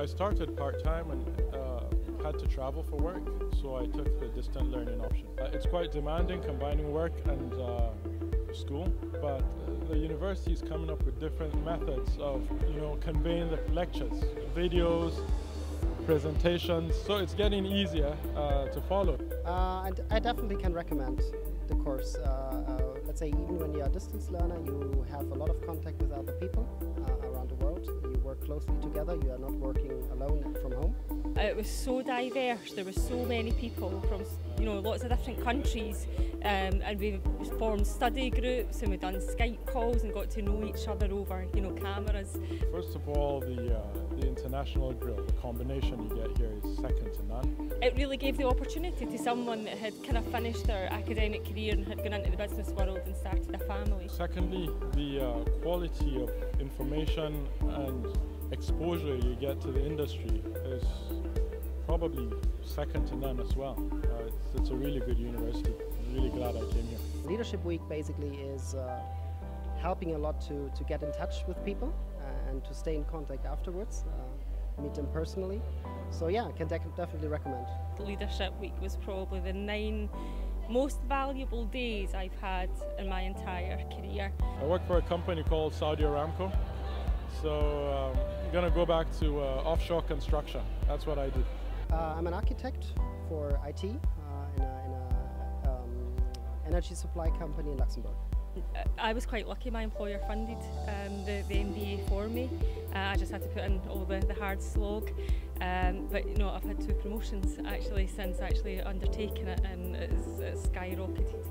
I started part time and uh, had to travel for work, so I took the distant learning option. Uh, it's quite demanding combining work and uh, school, but the university is coming up with different methods of you know conveying the lectures, videos, presentations. So it's getting easier uh, to follow. Uh, and I definitely can recommend the course. Uh, uh, let's say even when you're a distance learner, you have a lot of contact with other people uh, around the world. You work closely together. You are not working. It was so diverse. There were so many people from you know lots of different countries, um, and we formed study groups and we done Skype calls and got to know each other over you know cameras. First of all, the uh, the international grill, the combination you get here is second to none. It really gave the opportunity to someone that had kind of finished their academic career and had gone into the business world and started a family. Secondly, the uh, quality of information and exposure you get to the industry is probably second to none as well. Uh, it's, it's, a really good university. I'm really glad I came here. Leadership Week basically is uh, helping a lot to, to get in touch with people uh, and to stay in contact afterwards, uh, meet them personally. So yeah, I can de definitely recommend. Leadership Week was probably the nine most valuable days I've had in my entire career. I work for a company called Saudi Aramco. So um, I'm going to go back to uh, offshore construction. That's what I do. Uh, I'm an architect for IT uh, in a, in a um, energy supply company in Luxembourg. I was quite lucky. My employer funded um, the, the MBA for me. Uh, I just had to put in all the, the hard slog. Um, but you know, I've had two promotions actually since actually undertaking it, and it's, it's skyrocketed.